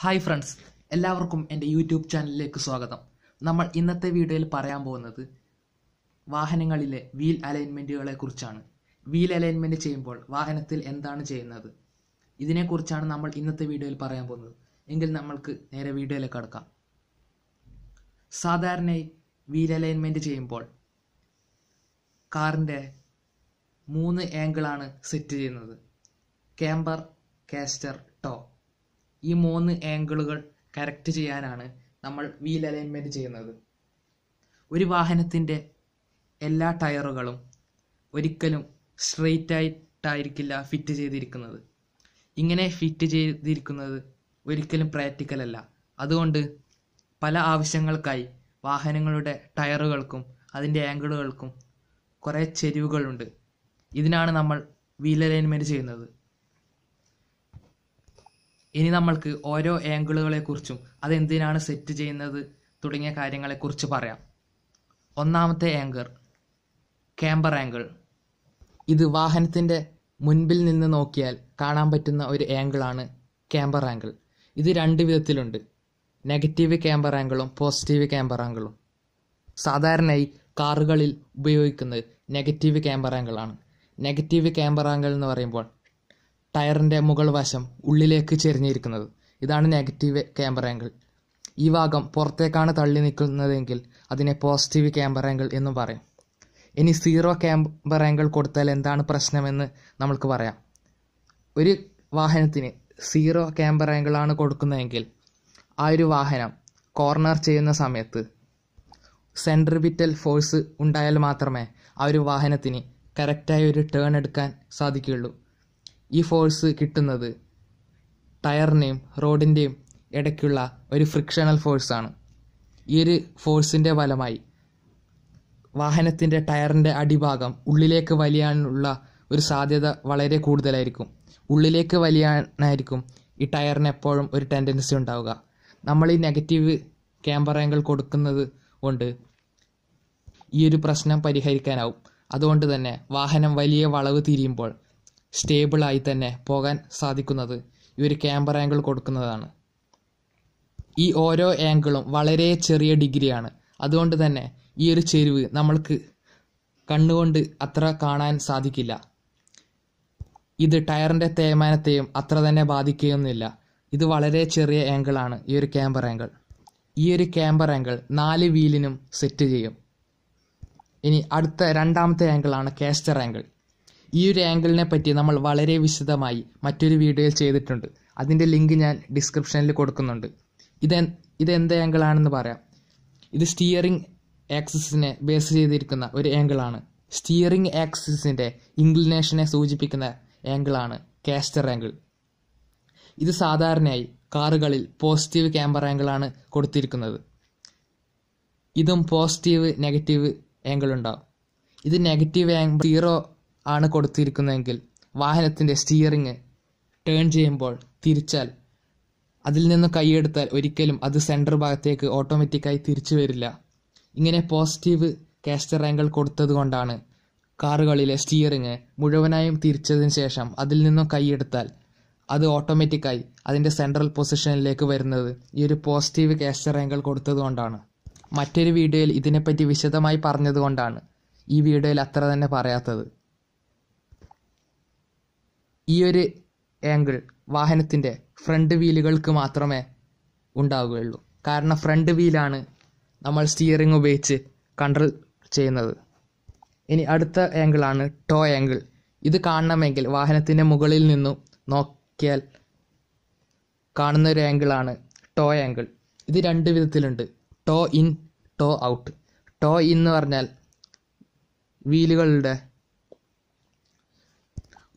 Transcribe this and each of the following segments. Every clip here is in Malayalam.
ഹായ് ഫ്രണ്ട്സ് എല്ലാവർക്കും എന്റെ യൂട്യൂബ് ചാനലിലേക്ക് സ്വാഗതം. നമ്മൾ ഇന്നത്തെ വീഡിയോയിൽ പറയാൻ പോകുന്നത് വാഹനങ്ങളിലെ വീൽ അലൈൻമെന്റുകളെ കുറിച്ചാണ്. വീൽ അലൈൻമെന്റ് ചെയ്യുമ്പോൾ വാഹനത്തിൽ എന്താണ് ചെയ്യുന്നത്? ഇതിനെക്കുറിച്ചാണ് നമ്മൾ ഇന്നത്തെ വീഡിയോയിൽ പറയാൻ പോകുന്നത്. എങ്കിൽ നമ്മൾക്ക് നേരെ വീഡിയോയിലേക്ക് കടക്കാം. സാധാരണയായി വീൽ അലൈൻമെന്റ് ചെയ്യുമ്പോൾ കാറിന്റെ മൂന്ന് ആംഗിളാണ് സെറ്റ് ചെയ്യുന്നത്. ക്യാമ്പർ കാസ്റ്റർ ടോ ഈ മൂന്ന് ആംഗിളുകൾ കറക്റ്റ് ചെയ്യാനാണ് നമ്മൾ വീൽ അലൈൻമെന്റ് ചെയ്യുന്നത്. ഒരു വാഹനത്തിന്റെ എല്ലാ ടയറുകളും ഒരിക്കലും സ്ട്രെയിറ്റ് ആയിട്ടായിരിക്കില്ല ഫിറ്റ് ചെയ്തിരിക്കുന്നത്. ഇങ്ങനെ ഫിറ്റ് ചെയ്തിരിക്കുന്നത് ഒരിക്കലും പ്രാക്ടിക്കൽ അല്ല. അതുകൊണ്ട് പല ആവശ്യങ്ങൾക്കായി വാഹനങ്ങളുടെ ടയറുകൾക്കും അതിന്റെ ആംഗിളുകൾക്കും കുറേ ചെരിവുകളുണ്ട്. ഇതിനാണ് നമ്മൾ വീൽ അലൈൻമെന്റ് ചെയ്യുന്നത്. ഇനി നമ്മൾക്ക് ഓരോ ആംഗിളുകളെക്കുറിച്ചും അതെന്തിനാണ് സെറ്റ് ചെയ്യുന്നത് തുടങ്ങിയ കാര്യങ്ങളെ കുറിച്ച് പറയാം. ഒന്നാമത്തെ ആംഗിൾ ക്യാമ്പർ ആംഗിൾ ഇത് വാഹനത്തിന്റെ മുൻപിൽ നിന്ന് നോക്കിയാൽ കാണാൻ പറ്റുന്ന ഒരു ആംഗിളാണ് ക്യാമ്പർ ആംഗിൾ ഇത് രണ്ട് വിധത്തിലുണ്ട്. നെഗറ്റീവ് ക്യാമ്പർ ആംഗിളും പോസിറ്റീവ് ക്യാമ്പർ ആംഗിളും സാധാരണയായി കാറുകളിൽ ഉപയോഗിക്കുന്നത് നെഗറ്റീവ് ക്യാമ്പർ ആംഗിളാണ് നെഗറ്റീവ് ക്യാമ്പർ ആംഗിൾ എന്ന് പറയുമ്പോൾ ടയറിന്റെ മുകൾ വശം ഉള്ളിലേക്ക് ചെരിഞ്ഞിരിക്കുന്നത്. ഇതാണ് നെഗറ്റീവ് ക്യാമറ ആംഗിൾ ഈ ഭാഗം പുറത്തേക്കാണ് തള്ളി നിൽക്കുന്നതെങ്കിൽ അതിനെ പോസിറ്റീവ് ക്യാമറ ആംഗിൾ എന്നും പറയും. ഇനി സീറോ ക്യാമ്പർ ആംഗിൾ കൊടുത്താൽ എന്താണ് പ്രശ്നമെന്ന് നമുക്ക് പറയാം. ഒരു വാഹനത്തിന് സീറോ ക്യാമ്പർ ആംഗിളാണ് കൊടുക്കുന്നതെങ്കിൽ ആ ഒരു വാഹനം കോർണർ ചെയ്യുന്ന സമയത്ത് സെൻട്രിപിറ്റൽ ഫോഴ്സ് ഉണ്ടായാൽ മാത്രമേ ആ ഒരു വാഹനത്തിന് കറക്റ്റായ ഒരു ടേൺ എടുക്കാൻ സാധിക്കുകയുള്ളൂ. ഈ ഫോഴ്സ് കിട്ടുന്നത് ടയറിന്റെയും റോഡിന്റെയും ഇടയ്ക്കുള്ള ഒരു ഫ്രിക്ഷണൽ ഫോഴ്സാണ് ഈ ഒരു ഫോഴ്സിന്റെ ഫലമായി വാഹനത്തിന്റെ ടയറിന്റെ അടിഭാഗം ഉള്ളിലേക്ക് വലിയാനുള്ള ഒരു സാധ്യത വളരെ കൂടുതലായിരിക്കും. ഉള്ളിലേക്ക് വലിയാനായിരിക്കും ഈ ടയറിന് എപ്പോഴും ഒരു ടെൻഡൻസി ഉണ്ടാവുക. നമ്മൾ ഈ നെഗറ്റീവ് ക്യാമറ ആംഗിൾ കൊടുക്കുന്നത് കൊണ്ട് ഈ ഒരു പ്രശ്നം പരിഹരിക്കാനാവും. അതുകൊണ്ട് തന്നെ വാഹനം വലിയ വളവ് തിരിയുമ്പോൾ സ്റ്റേബിളായി തന്നെ പോകാൻ സാധിക്കുന്നത് ഈ ഒരു ക്യാമ്പർ ആംഗിൾ കൊടുക്കുന്നതാണ്. ഈ ഓരോ ആംഗിളും വളരെ ചെറിയ ഡിഗ്രിയാണ് അതുകൊണ്ട് തന്നെ ഈ ഒരു ചെരുവ് നമ്മൾക്ക് കണ്ണുകൊണ്ട് അത്ര കാണാൻ സാധിക്കില്ല. ഇത് ടയറിന്റെ തേയ്മാനത്തെയും അത്ര തന്നെ ബാധിക്കുകയൊന്നുമില്ല. ഇത് വളരെ ചെറിയ ആംഗിളാണ് ഈ ഒരു ക്യാമ്പർ ആംഗിൾ ഈ ഒരു ക്യാമ്പർ ആംഗിൾ നാല് വീലിനും സെറ്റ് ചെയ്യും. ഇനി അടുത്ത രണ്ടാമത്തെ ആംഗിളാണ് കാസ്റ്റർ ആംഗിൾ ഈ ഒരു ആംഗിളിനെ പറ്റി നമ്മൾ വളരെ വിശദമായി മറ്റൊരു വീഡിയോയിൽ ചെയ്തിട്ടുണ്ട്. അതിന്റെ ലിങ്ക് ഞാൻ ഡിസ്ക്രിപ്ഷനിൽ കൊടുക്കുന്നുണ്ട്. ഇത് ഇത് എന്ത് ആംഗിളാണെന്ന് പറയാം. ഇത് സ്റ്റിയറിംഗ് ആക്സിസിനെ ബേസ് ചെയ്തിരിക്കുന്ന ഒരു ആംഗിളാണ് സ്റ്റിയറിംഗ് ആക്സിസിന്റെ ഇൻക്ലിനേഷനെ സൂചിപ്പിക്കുന്ന ആംഗിളാണ് കാസ്റ്റർ ആംഗിൾ ഇത് സാധാരണയായി കാറുകളിൽ പോസിറ്റീവ് ക്യാമ്പർ ആംഗിളാണ് കൊടുത്തിരിക്കുന്നത്. ഇതും പോസിറ്റീവ് നെഗറ്റീവ് ആംഗിൾ ഉണ്ടാവും. ഇത് നെഗറ്റീവ് ആംഗിൾ സീറോ ആണ് കൊടുത്തിരിക്കുന്നതെങ്കിൽ വാഹനത്തിന്റെ സ്റ്റിയറിങ് ടേൺ ചെയ്യുമ്പോൾ തിരിച്ചാൽ അതിൽ നിന്ന് കൈയെടുത്താൽ ഒരിക്കലും അത് സെന്റർ ഭാഗത്തേക്ക് ഓട്ടോമാറ്റിക്കായി തിരിച്ചു വരില്ല. ഇങ്ങനെ പോസിറ്റീവ് കാസ്റ്റർ ആംഗിൾ കൊടുത്തത് കൊണ്ടാണ് കാറുകളിലെ സ്റ്റിയറിങ് മുഴുവനായും തിരിച്ചതിന് ശേഷം അതിൽ നിന്നും കൈയെടുത്താൽ അത് ഓട്ടോമാറ്റിക്കായി അതിന്റെ സെൻട്രൽ പൊസിഷനിലേക്ക് വരുന്നത് ഈ ഒരു പോസിറ്റീവ് കാസ്റ്റർ ആംഗിൾ കൊടുത്തത് കൊണ്ടാണ്. മറ്റൊരു വീഡിയോയിൽ ഇതിനെപ്പറ്റി വിശദമായി പറഞ്ഞതുകൊണ്ടാണ് ഈ വീഡിയോയിൽ അത്ര തന്നെ പറയാത്തത്. ഈ ഒരു ആംഗിൾ വാഹനത്തിന്റെ ഫ്രണ്ട് വീലുകൾക്ക് മാത്രമേ ഉണ്ടാവുകയുള്ളൂ. കാരണം ഫ്രണ്ട് വീലാണ് നമ്മൾ സ്റ്റിയറിംഗ് ഉപയോഗിച്ച് കൺട്രോൾ ചെയ്യുന്നത്. ഇനി അടുത്ത ആംഗിളാണ് ടോ ആംഗിൾ ഇത് കാണണമെങ്കിൽ വാഹനത്തിന്റെ മുകളിൽ നിന്നും നോക്കിയാൽ കാണുന്ന ഒരു ആംഗിളാണ് ടോ ആംഗിൾ ഇത് രണ്ട് വിധത്തിലുണ്ട്. Toe in toe out toe in എന്ന് പറഞ്ഞാൽ വീലുകളുടെ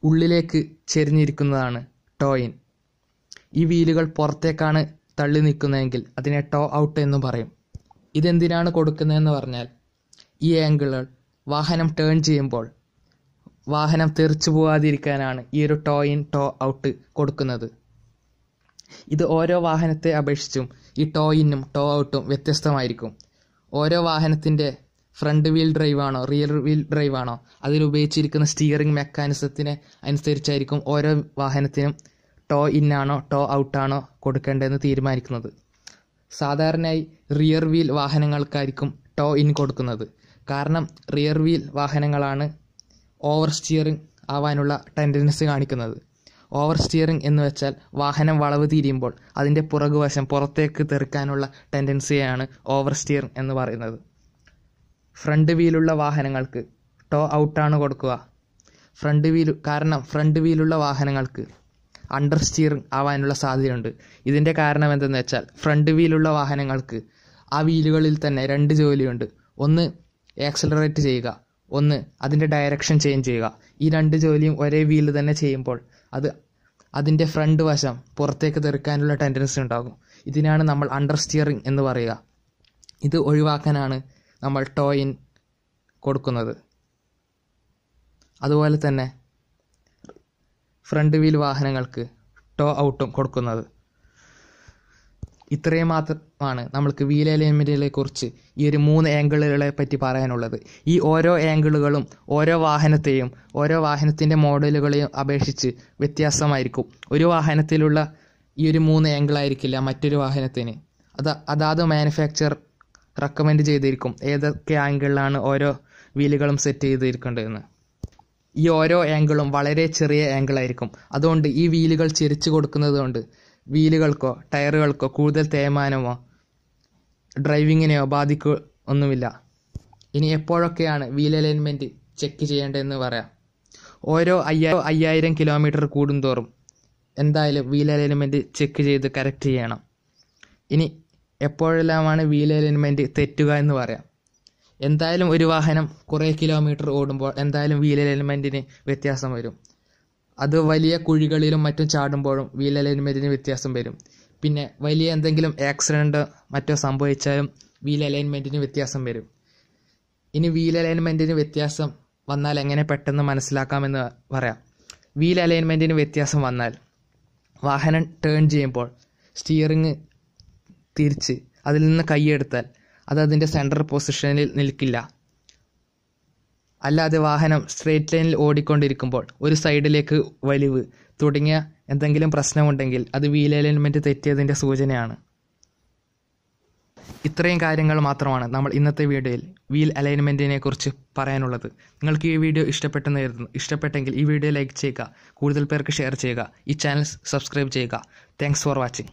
ഉള്ളിലേക്ക് ചെരിഞ്ഞിരിക്കുന്നതാണ് ടോയിൻ. ഈ വീലുകൾ പുറത്തേക്കാണ് തള്ളി നിൽക്കുന്നതെങ്കിൽ അതിനെ ടോ ഔട്ട് എന്ന് പറയും. ഇതെന്തിനാണ് കൊടുക്കുന്നതെന്ന് പറഞ്ഞാൽ ഈ ആംഗിളുകൾ വാഹനം ടേൺ ചെയ്യുമ്പോൾ വാഹനം തെറിച്ചു പോകാതിരിക്കാനാണ് ഈ ഒരു ടോ ഇൻ ടോ ഔട്ട് കൊടുക്കുന്നത്. ഇത് ഓരോ വാഹനത്തെ അപേക്ഷിച്ചും ഈ ടോ ഇന്നും ടോ ഔട്ടും വ്യത്യസ്തമായിരിക്കും. ഓരോ വാഹനത്തിന്റെ ഫ്രണ്ട് വീൽ ഡ്രൈവ് ആണോ റിയർ വീൽ ഡ്രൈവ് ആണോ അതിൽ ഉപയോഗിച്ചിരിക്കുന്ന സ്റ്റിയറിംഗ് മെക്കാനിസത്തിനെ അനുസരിച്ചായിരിക്കും ഓരോ വാഹനത്തിനും ടോ ഇൻ ആണോ ടോ ഔട്ട് ആണോ കൊടുക്കേണ്ടതെന്ന് തീരുമാനിക്കുന്നത്. സാധാരണയായി റിയർ വീൽ വാഹനങ്ങൾക്കായിരിക്കും ടോ ഇൻ കൊടുക്കുന്നത്. കാരണം റിയർ വീൽ വാഹനങ്ങളാണ് ഓവർ സ്റ്റിയറിംഗ് ആവാനുള്ള ടെൻഡൻസി കാണിക്കുന്നത്. ഓവർ സ്റ്റിയറിംഗ് എന്ന് വെച്ചാൽ വാഹനം വളവ് തിരിയുമ്പോൾ അതിന്റെ പുറകുവശം പുറത്തേക്ക് തെറിക്കാനുള്ള ടെൻഡൻസിയാണ് ഓവർ സ്റ്റിയറിംഗ് എന്ന് പറയുന്നത്. ഫ്രണ്ട് വീലുള്ള വാഹനങ്ങൾക്ക്. ടോ ഔട്ടാണ് കൊടുക്കുക. ഫ്രണ്ട് വീൽ കാരണം ഫ്രണ്ട് വീലുള്ള വാഹനങ്ങൾക്ക് അണ്ടർ സ്റ്റിയറിംഗ് ആവാനുള്ള സാധ്യതയുണ്ട്. ഇതിന്റെ കാരണം എന്തെന്ന് വെച്ചാൽ ഫ്രണ്ട് വീലുള്ള വാഹനങ്ങൾക്ക് ആ വീലുകളിൽ തന്നെ രണ്ട് ജോലിയുണ്ട്. ഒന്ന് ആക്സലറേറ്റ് ചെയ്യുക ഒന്ന് അതിന്റെ ഡയറക്ഷൻ ചേഞ്ച് ചെയ്യുക. ഈ രണ്ട് ജോലിയും ഒരേ വീൽ തന്നെ ചെയ്യുമ്പോൾ അത് അതിന്റെ ഫ്രണ്ട് വശം പുറത്തേക്ക് തെറിക്കാനുള്ള ടെൻഡൻസി ഉണ്ടാകും. ഇതിനാണ് നമ്മൾ അണ്ടർ സ്റ്റിയറിംഗ് എന്ന് പറയുക. ഇത് ഒഴിവാക്കാനാണ് നമ്മൾ ടോയിൻ കൊടുക്കുന്നത്. അതുപോലെ തന്നെ ഫ്രണ്ട് വീൽ വാഹനങ്ങൾക്ക് ടോ ഔട്ടും കൊടുക്കുന്നത്. ഇത്രയും മാത്രമാണ് നമ്മൾക്ക് വീൽ അലൈൻമെന്റിനെ കുറിച്ച് ഈ ഒരു മൂന്ന് ആംഗിളുകളെ പറ്റി പറയാനുള്ളത്. ഈ ഓരോ ആംഗിളുകളും ഓരോ വാഹനത്തെയും ഓരോ വാഹനത്തിന്റെ മോഡലുകളെയും അപേക്ഷിച്ച് വ്യത്യാസമായിരിക്കും. ഒരു വാഹനത്തിലുള്ള ഈ ഒരു മൂന്ന് ആംഗിൾ ആയിരിക്കില്ല മറ്റൊരു വാഹനത്തിന്. അത് അതാത് മാനുഫാക്ചർ റെക്കമെൻഡ് ചെയ്തിരിക്കും. ഏതൊക്കെ ആംഗിളിലാണ് ഓരോ വീലുകളും സെറ്റ് ചെയ്തിരിക്കേണ്ടതെന്ന്. ഈ ഓരോ ആംഗിളും വളരെ ചെറിയ ആംഗിൾ ആയിരിക്കും. അതുകൊണ്ട് ഈ വീലുകൾ ചിരിച്ചു കൊടുക്കുന്നത് കൊണ്ട് വീലുകൾക്കോ ടയറുകൾക്കോ കൂടുതൽ തേയ്മാനമോ ഡ്രൈവിങ്ങിനെയോ ബാധിക്കുക ഒന്നുമില്ല. ഇനി എപ്പോഴൊക്കെയാണ് വീൽ അലൈൻമെന്റ് ചെക്ക് ചെയ്യേണ്ടതെന്ന് പറയാം. ഓരോ അയ്യാ അയ്യായിരം കിലോമീറ്റർ കൂടുന്തോറും എന്തായാലും വീൽ അലൈൻമെന്റ് ചെക്ക് ചെയ്ത് കറക്റ്റ് ചെയ്യണം. ഇനി എപ്പോഴെല്ലാമാണ് വീൽ അലൈൻമെന്റ് തെറ്റുക എന്ന് പറയാം? എന്തായാലും ഒരു വാഹനം കുറേ കിലോമീറ്റർ ഓടുമ്പോൾ എന്തായാലും വീൽ അലൈൻമെന്റിന് വ്യത്യാസം വരും. അത് വലിയ കുഴികളിലും മറ്റും ചാടുമ്പോഴും വീൽ അലൈൻമെന്റിന് വ്യത്യാസം വരും. പിന്നെ വലിയ എന്തെങ്കിലും ആക്സിഡന്റ് മറ്റോ സംഭവിച്ചാലും വീൽ അലൈൻമെന്റിന് വ്യത്യാസം വരും. ഇനി വീൽ അലൈൻമെന്റിന് വ്യത്യാസം വന്നാൽ എങ്ങനെ പെട്ടെന്ന് മനസ്സിലാക്കാമെന്ന് പറയാം. വീൽ അലൈൻമെന്റിന് വ്യത്യാസം വന്നാൽ വാഹനം ടേൺ ചെയ്യുമ്പോൾ സ്റ്റിയറിങ് തിരിച്ച് അതിൽ നിന്ന് കൈയെടുത്താൽ അത് അതിന്റെ സെൻട്രൽ പൊസിഷനിൽ നിൽക്കില്ല. അല്ലാതെ വാഹനം സ്ട്രേറ്റ് ലൈനിൽ ഓടിക്കൊണ്ടിരിക്കുമ്പോൾ ഒരു സൈഡിലേക്ക് വലിവ് തുടങ്ങിയ എന്തെങ്കിലും പ്രശ്നമുണ്ടെങ്കിൽ അത് വീൽ അലൈൻമെന്റ് തെറ്റിയതിന്റെ സൂചനയാണ്. ഇത്രയും കാര്യങ്ങൾ മാത്രമാണ് നമ്മൾ ഇന്നത്തെ വീഡിയോയിൽ വീൽ അലൈൻമെന്റിനെ കുറിച്ച് പറയാനുള്ളത്. നിങ്ങൾക്ക് ഈ വീഡിയോ ഇഷ്ടപ്പെട്ടെന്ന് കരുതുന്നു. ഇഷ്ടപ്പെട്ടെങ്കിൽ ഈ വീഡിയോ ലൈക്ക് ചെയ്യുക. കൂടുതൽ പേർക്ക് ഷെയർ ചെയ്യുക. ഈ ചാനൽ സബ്സ്ക്രൈബ് ചെയ്യുക. Thanks for watching